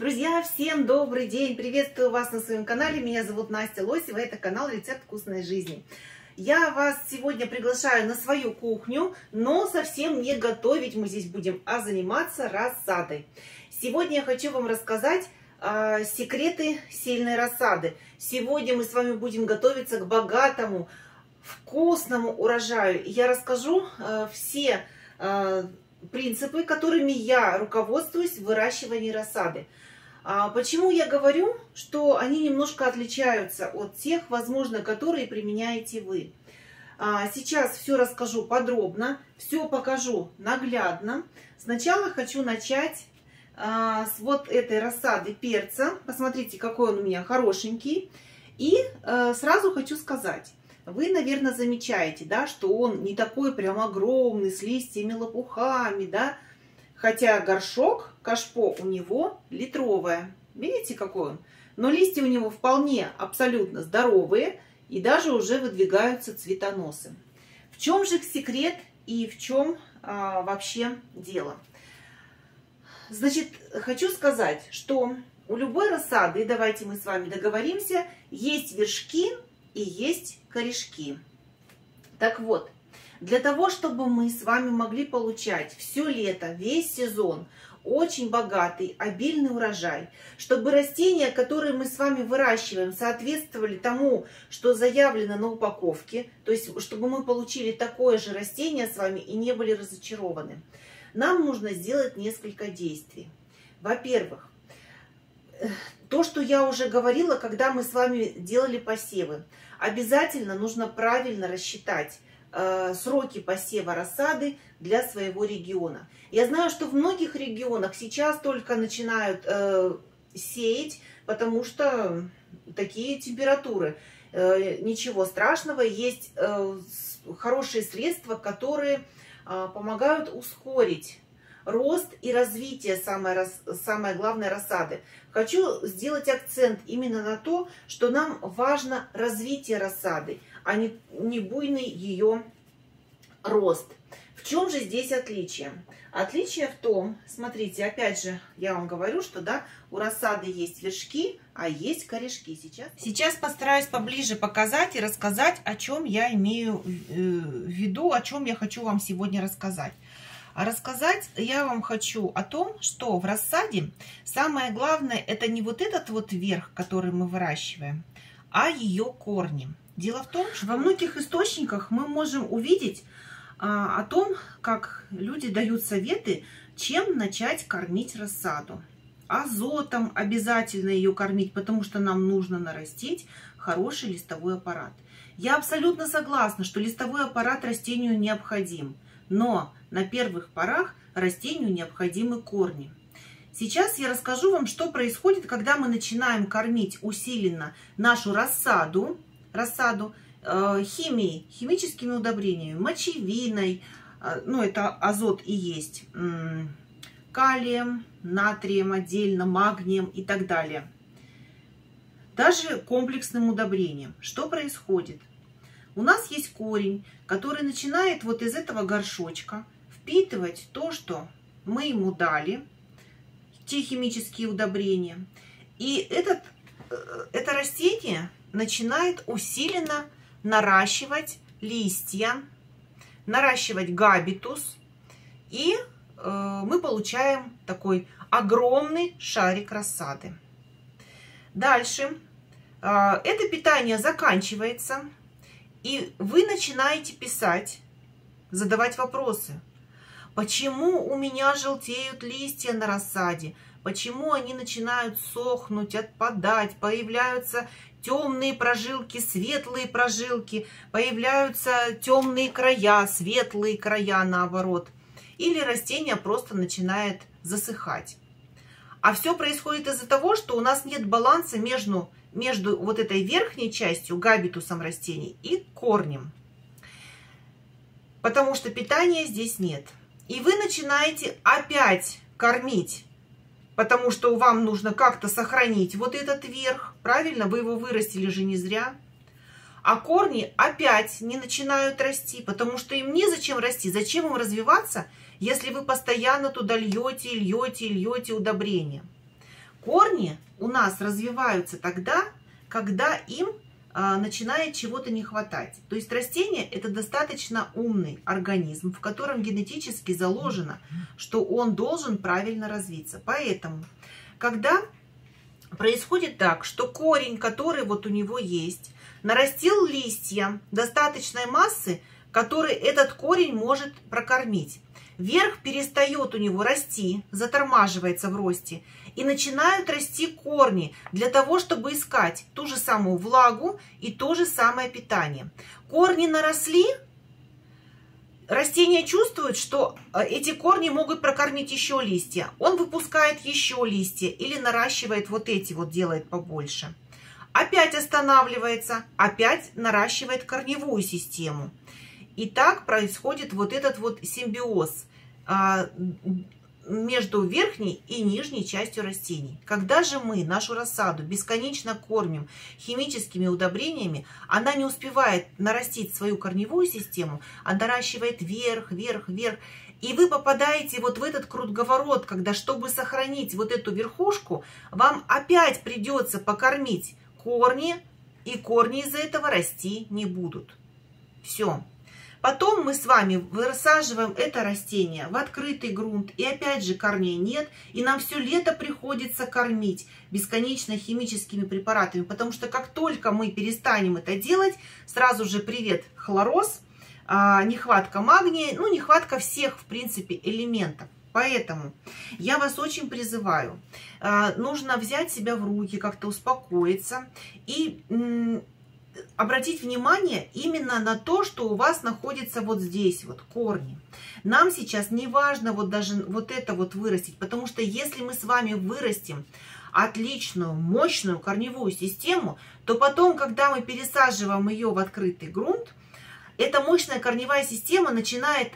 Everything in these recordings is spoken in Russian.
Друзья, всем добрый день! Приветствую вас на своем канале. Меня зовут Настя Лосева. Это канал Рецепт вкусной жизни. Я вас сегодня приглашаю на свою кухню, но совсем не готовить мы здесь будем, а заниматься рассадой. Сегодня я хочу вам рассказать э, секреты сильной рассады. Сегодня мы с вами будем готовиться к богатому, вкусному урожаю. Я расскажу э, все э, принципы, которыми я руководствуюсь в выращивании рассады. А почему я говорю, что они немножко отличаются от тех, возможно, которые применяете вы? А сейчас все расскажу подробно, все покажу наглядно. Сначала хочу начать а, с вот этой рассады перца. Посмотрите, какой он у меня хорошенький. И а, сразу хочу сказать, вы, наверное, замечаете, да, что он не такой прям огромный, с листьями, лопухами, да, Хотя горшок, кашпо у него литровая. Видите, какой он? Но листья у него вполне абсолютно здоровые и даже уже выдвигаются цветоносы. В чем же секрет и в чем а, вообще дело? Значит, хочу сказать, что у любой рассады, давайте мы с вами договоримся, есть вершки и есть корешки. Так вот, для того, чтобы мы с вами могли получать все лето, весь сезон, очень богатый, обильный урожай, чтобы растения, которые мы с вами выращиваем, соответствовали тому, что заявлено на упаковке, то есть чтобы мы получили такое же растение с вами и не были разочарованы, нам нужно сделать несколько действий. Во-первых, то, что я уже говорила, когда мы с вами делали посевы, обязательно нужно правильно рассчитать, сроки посева рассады для своего региона. Я знаю, что в многих регионах сейчас только начинают э, сеять, потому что такие температуры. Э, ничего страшного, есть э, хорошие средства, которые э, помогают ускорить рост и развитие самой, самое главное рассады. Хочу сделать акцент именно на то, что нам важно развитие рассады, а не, не буйный ее рост. В чем же здесь отличие? Отличие в том, смотрите, опять же, я вам говорю, что да, у рассады есть вершки, а есть корешки. Сейчас, сейчас постараюсь поближе показать и рассказать, о чем я имею э, в виду, о чем я хочу вам сегодня рассказать. А рассказать я вам хочу о том, что в рассаде самое главное это не вот этот вот верх, который мы выращиваем, а ее корни. Дело в том, что во многих источниках мы можем увидеть а, о том, как люди дают советы, чем начать кормить рассаду. Азотом обязательно ее кормить, потому что нам нужно нарастить хороший листовой аппарат. Я абсолютно согласна, что листовой аппарат растению необходим, но на первых порах растению необходимы корни. Сейчас я расскажу вам, что происходит, когда мы начинаем кормить усиленно нашу рассаду, рассаду э, химией, химическими удобрениями, мочевиной, э, ну это азот и есть, э, калием, натрием отдельно, магнием и так далее. Даже комплексным удобрением. Что происходит? У нас есть корень, который начинает вот из этого горшочка впитывать то, что мы ему дали, те химические удобрения. И этот, э, это растение начинает усиленно наращивать листья, наращивать габитус, и э, мы получаем такой огромный шарик рассады. Дальше э, это питание заканчивается, и вы начинаете писать, задавать вопросы. Почему у меня желтеют листья на рассаде? Почему они начинают сохнуть, отпадать, появляются темные прожилки, светлые прожилки, появляются темные края, светлые края наоборот. Или растение просто начинает засыхать. А все происходит из-за того, что у нас нет баланса между, между вот этой верхней частью, габитусом растений, и корнем. Потому что питания здесь нет. И вы начинаете опять кормить потому что вам нужно как-то сохранить вот этот верх, правильно? Вы его вырастили же не зря. А корни опять не начинают расти, потому что им незачем расти. Зачем им развиваться, если вы постоянно туда льете, льете, льете удобрения? Корни у нас развиваются тогда, когда им а, начинает чего-то не хватать. То есть растение – это достаточно умный организм, в котором генетически заложено, что он должен правильно развиться. Поэтому, когда происходит так, что корень, который вот у него есть, нарастил листья достаточной массы, который этот корень может прокормить. Верх перестает у него расти, затормаживается в росте, и начинают расти корни для того, чтобы искать ту же самую влагу и то же самое питание. Корни наросли, растение чувствует, что э, эти корни могут прокормить еще листья. Он выпускает еще листья или наращивает вот эти вот, делает побольше. Опять останавливается, опять наращивает корневую систему. И так происходит вот этот вот симбиоз между верхней и нижней частью растений. Когда же мы нашу рассаду бесконечно кормим химическими удобрениями, она не успевает нарастить свою корневую систему, а наращивает вверх, вверх, вверх. И вы попадаете вот в этот круговорот, когда, чтобы сохранить вот эту верхушку, вам опять придется покормить корни, и корни из-за этого расти не будут. Все. Потом мы с вами высаживаем это растение в открытый грунт, и опять же корней нет, и нам все лето приходится кормить бесконечно химическими препаратами, потому что как только мы перестанем это делать, сразу же привет хлороз, а, нехватка магния, ну нехватка всех, в принципе, элементов. Поэтому я вас очень призываю, а, нужно взять себя в руки, как-то успокоиться и обратить внимание именно на то, что у вас находится вот здесь, вот корни. Нам сейчас не важно вот даже вот это вот вырастить, потому что если мы с вами вырастим отличную, мощную корневую систему, то потом, когда мы пересаживаем ее в открытый грунт, эта мощная корневая система начинает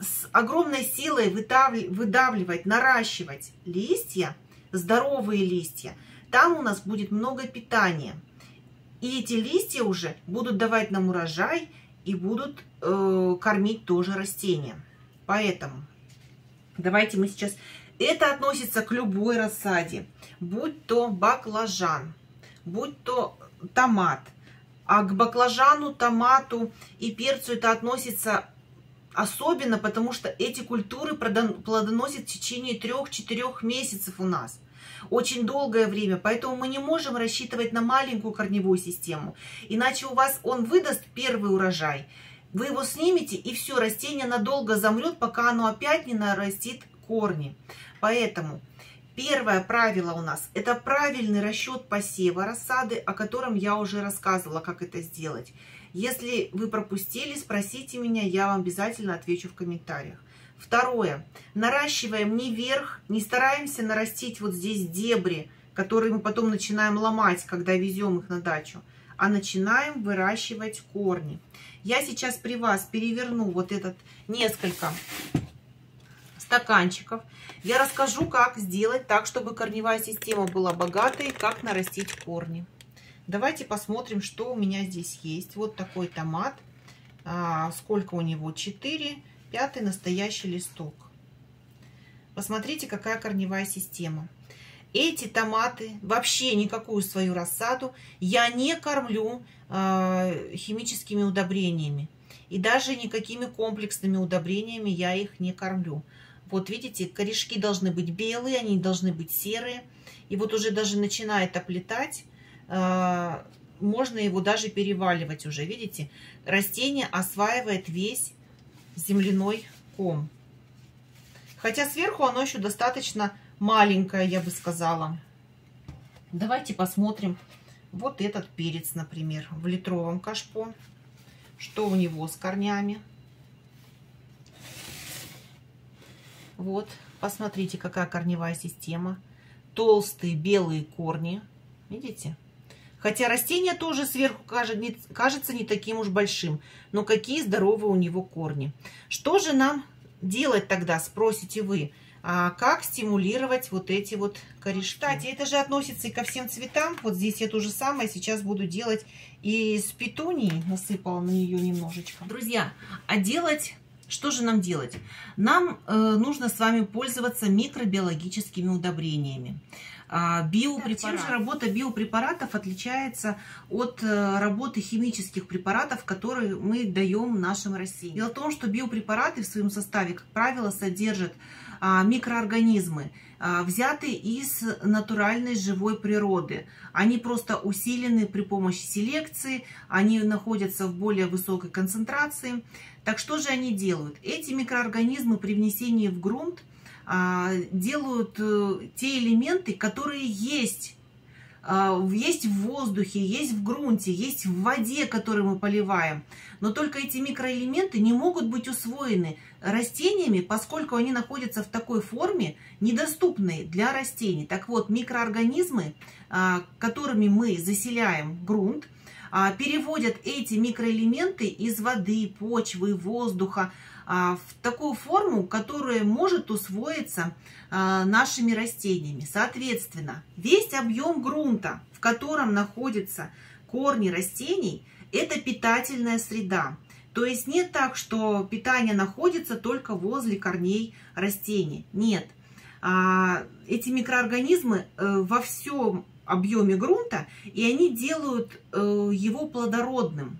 с огромной силой выдавливать, наращивать листья, здоровые листья. Там у нас будет много питания. И эти листья уже будут давать нам урожай и будут э, кормить тоже растения. Поэтому давайте мы сейчас... Это относится к любой рассаде, будь то баклажан, будь то томат. А к баклажану, томату и перцу это относится особенно, потому что эти культуры плодоносят в течение 3-4 месяцев у нас очень долгое время, поэтому мы не можем рассчитывать на маленькую корневую систему, иначе у вас он выдаст первый урожай, вы его снимете, и все, растение надолго замрет, пока оно опять не нарастит корни. Поэтому первое правило у нас – это правильный расчет посева рассады, о котором я уже рассказывала, как это сделать. Если вы пропустили, спросите меня, я вам обязательно отвечу в комментариях. Второе. Наращиваем не вверх, не стараемся нарастить вот здесь дебри, которые мы потом начинаем ломать, когда везем их на дачу, а начинаем выращивать корни. Я сейчас при вас переверну вот этот несколько стаканчиков. Я расскажу, как сделать так, чтобы корневая система была богатой, как нарастить корни. Давайте посмотрим, что у меня здесь есть. Вот такой томат. А, сколько у него? 4 Пятый настоящий листок. Посмотрите, какая корневая система. Эти томаты, вообще никакую свою рассаду, я не кормлю э, химическими удобрениями. И даже никакими комплексными удобрениями я их не кормлю. Вот видите, корешки должны быть белые, они должны быть серые. И вот уже даже начинает оплетать, э, можно его даже переваливать уже. Видите, растение осваивает весь земляной ком. Хотя сверху оно еще достаточно маленькое, я бы сказала. Давайте посмотрим вот этот перец, например, в литровом кашпо. Что у него с корнями. Вот, посмотрите, какая корневая система. Толстые белые корни. Видите? Хотя растение тоже сверху кажется не таким уж большим. Но какие здоровые у него корни. Что же нам делать тогда, спросите вы? А как стимулировать вот эти вот корешки? Кстати, это же относится и ко всем цветам. Вот здесь я то же самое сейчас буду делать и с петунией. Насыпала на нее немножечко. Друзья, а делать Что же нам делать? Нам э, нужно с вами пользоваться микробиологическими удобрениями. А, биопрепарат. Чем же работа биопрепаратов отличается от э, работы химических препаратов, которые мы даем нашим растениям? Дело в том, что биопрепараты в своем составе, как правило, содержат а, микроорганизмы, а, взятые из натуральной живой природы. Они просто усилены при помощи селекции, они находятся в более высокой концентрации. Так что же они делают? Эти микроорганизмы при внесении в грунт делают э, те элементы, которые есть а, есть в воздухе, есть в грунте, есть в воде, которую мы поливаем. Но только эти микроэлементы не могут быть усвоены растениями, поскольку они находятся в такой форме, недоступной для растений. Так вот, микроорганизмы, а, которыми мы заселяем грунт, переводят эти микроэлементы из воды, почвы, воздуха, а, в такую форму, которая может усвоиться а, нашими растениями. Соответственно, весь объем грунта, в котором находятся корни растений, это питательная среда. То есть нет так, что питание находится только возле корней растений. Нет. А, эти микроорганизмы э, во всем объеме грунта, и они делают э, его плодородным.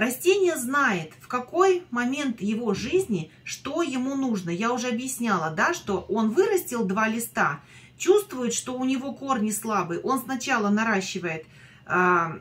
Растение знает, в какой момент его жизни, что ему нужно. Я уже объясняла, да, что он вырастил два листа, чувствует, что у него корни слабые. Он сначала наращивает, э,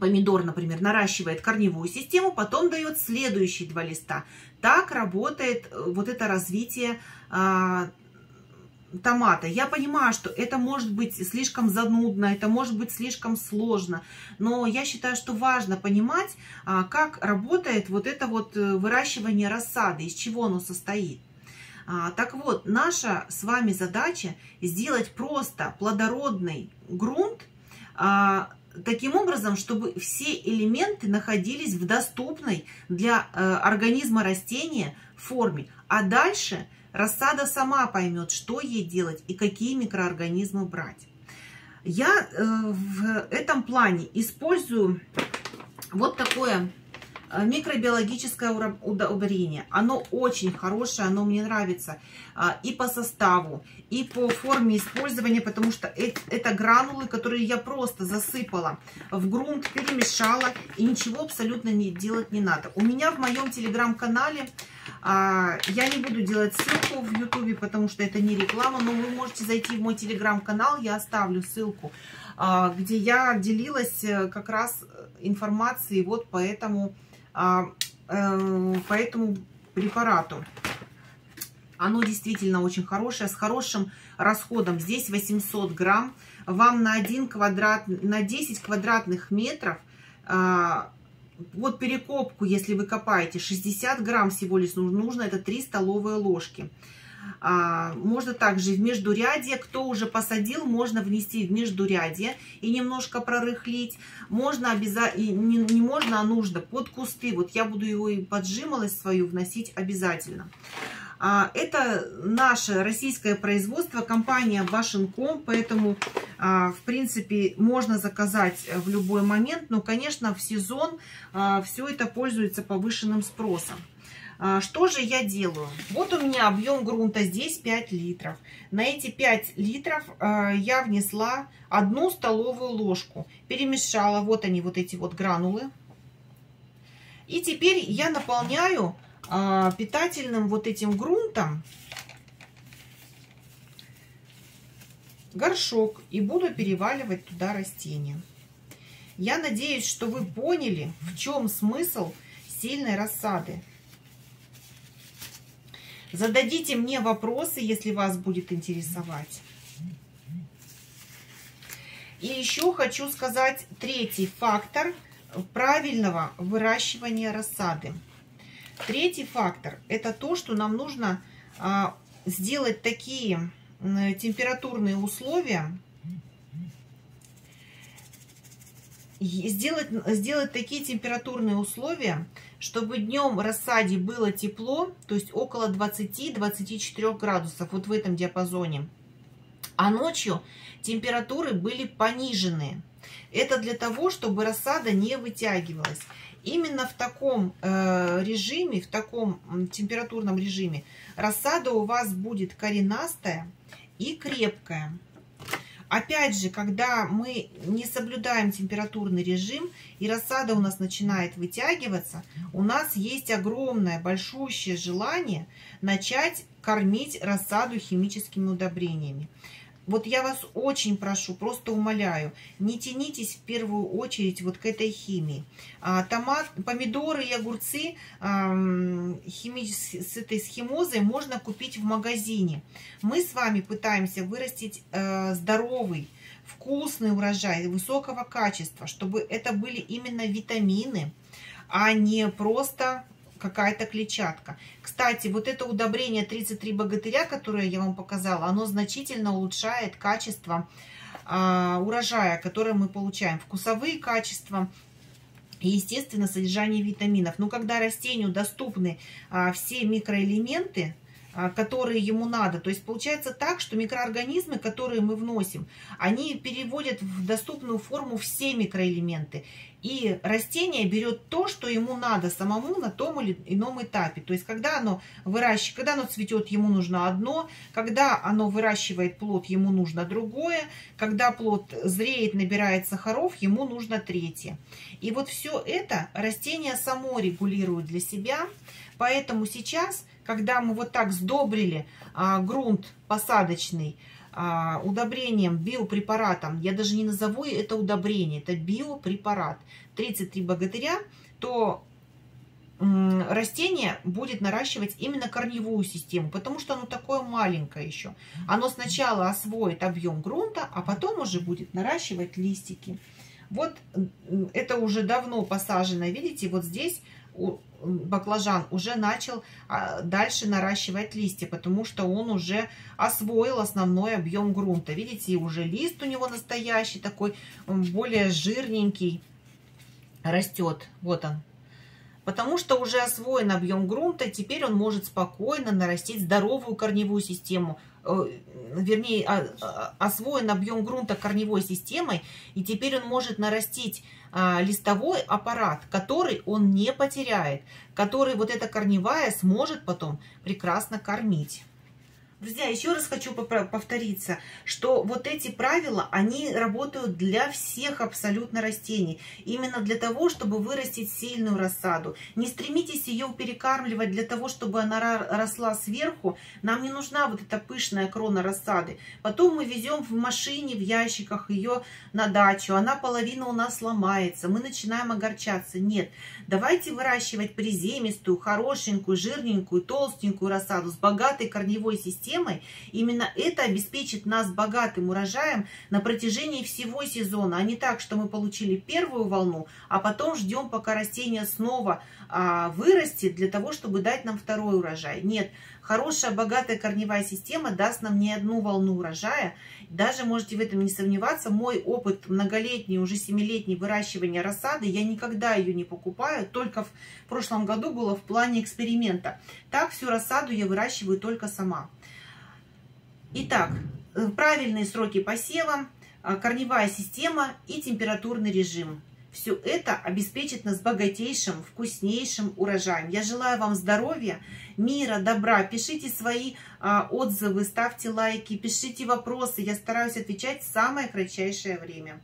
помидор, например, наращивает корневую систему, потом дает следующие два листа. Так работает э, вот это развитие э, томата. Я понимаю, что это может быть слишком занудно, это может быть слишком сложно, но я считаю, что важно понимать, а, как работает вот это вот э, выращивание рассады, из чего оно состоит. А, так вот, наша с вами задача сделать просто плодородный грунт, а, таким образом, чтобы все элементы находились в доступной для э, организма растения форме. А дальше Рассада сама поймет, что ей делать и какие микроорганизмы брать. Я э, в этом плане использую вот такое микробиологическое удобрение. Оно очень хорошее, оно мне нравится а, и по составу, и по форме использования, потому что это гранулы, которые я просто засыпала в грунт, перемешала, и ничего абсолютно не делать не надо. У меня в моем телеграм-канале а, я не буду делать ссылку в ютубе, потому что это не реклама, но вы можете зайти в мой телеграм-канал, я оставлю ссылку, а, где я делилась э, как раз информацией вот по этому, а, э, по этому препарату. Оно действительно очень хорошее, с хорошим расходом. Здесь 800 грамм. Вам на, 1 квадрат, на 10 квадратных метров вот перекопку, если вы копаете, 60 грамм всего лишь нужно, это 3 столовые ложки. А, можно также в междурядье, кто уже посадил, можно внести в междурядье и немножко прорыхлить. Можно обязательно, не, не можно, а нужно под кусты. Вот я буду его и поджималость свою вносить обязательно. А, это наше российское производство, компания Вашинком, поэтому, а, в принципе, можно заказать в любой момент, но, конечно, в сезон все это пользуется повышенным спросом. Что же я делаю? Вот у меня объем грунта здесь 5 литров. На эти 5 литров я внесла одну столовую ложку. Перемешала, вот они, вот эти вот гранулы. И теперь я наполняю а, питательным вот этим грунтом горшок и буду переваливать туда растения. Я надеюсь, что вы поняли, в чем смысл сильной рассады. Зададите мне вопросы, если вас будет интересовать. И еще хочу сказать третий фактор правильного выращивания рассады. Третий фактор – это то, что нам нужно а, сделать такие температурные условия, сделать, сделать такие температурные условия, чтобы днем рассаде было тепло, то есть около 20-24 градусов, вот в этом диапазоне. А ночью температуры были пониженные. Это для того, чтобы рассада не вытягивалась. Именно в таком э, режиме, в таком температурном режиме рассада у вас будет коренастая и крепкая. Опять же, когда мы не соблюдаем температурный режим и рассада у нас начинает вытягиваться, у нас есть огромное, большущее желание начать кормить рассаду химическими удобрениями. Вот я вас очень прошу, просто умоляю, не тянитесь в первую очередь вот к этой химии. А, томат, помидоры и огурцы а, хими, с этой схемозой можно купить в магазине. Мы с вами пытаемся вырастить а, здоровый, вкусный урожай высокого качества, чтобы это были именно витамины, а не просто какая-то клетчатка. Кстати, вот это удобрение 33 богатыря, которое я вам показала, оно значительно улучшает качество а, урожая, которое мы получаем. Вкусовые качества, и, естественно, содержание витаминов. Но когда растению доступны а, все микроэлементы, которые ему надо. То есть получается так, что микроорганизмы, которые мы вносим, они переводят в доступную форму все микроэлементы. И растение берет то, что ему надо самому на том или ином этапе. То есть когда оно выращивает, когда оно цветет, ему нужно одно, когда оно выращивает плод, ему нужно другое, когда плод зреет, набирает сахаров, ему нужно третье. И вот все это растение само регулирует для себя. Поэтому сейчас когда мы вот так сдобрили а, грунт посадочный а, удобрением, биопрепаратом, я даже не назову это удобрение, это биопрепарат, 33 богатыря, то растение будет наращивать именно корневую систему, потому что оно такое маленькое еще. Оно сначала освоит объем грунта, а потом уже будет наращивать листики. Вот это уже давно посажено, видите, вот здесь баклажан уже начал а, дальше наращивать листья, потому что он уже освоил основной объем грунта. Видите, уже лист у него настоящий, такой более жирненький растет. Вот он. Потому что уже освоен объем грунта, теперь он может спокойно нарастить здоровую корневую систему, Э, вернее, а, а, освоен объем грунта корневой системой, и теперь он может нарастить а, листовой аппарат, который он не потеряет, который вот эта корневая сможет потом прекрасно кормить. Друзья, еще раз хочу повториться, что вот эти правила, они работают для всех абсолютно растений. Именно для того, чтобы вырастить сильную рассаду. Не стремитесь ее перекармливать для того, чтобы она росла сверху. Нам не нужна вот эта пышная крона рассады. Потом мы везем в машине, в ящиках ее на дачу. Она половина у нас ломается. Мы начинаем огорчаться. Нет, давайте выращивать приземистую, хорошенькую, жирненькую, толстенькую рассаду с богатой корневой системой системой, именно это обеспечит нас богатым урожаем на протяжении всего сезона, а не так, что мы получили первую волну, а потом ждем, пока растение снова а, вырастет для того, чтобы дать нам второй урожай. Нет, хорошая, богатая корневая система даст нам не одну волну урожая. Даже можете в этом не сомневаться. Мой опыт многолетний, уже семилетний выращивания рассады, я никогда ее не покупаю. Только в прошлом году было в плане эксперимента. Так всю рассаду я выращиваю только сама. Итак, э, правильные сроки посева, э, корневая система и температурный режим. Все это обеспечит нас богатейшим, вкуснейшим урожаем. Я желаю вам здоровья, мира, добра. Пишите свои а, отзывы, ставьте лайки, пишите вопросы. Я стараюсь отвечать в самое кратчайшее время.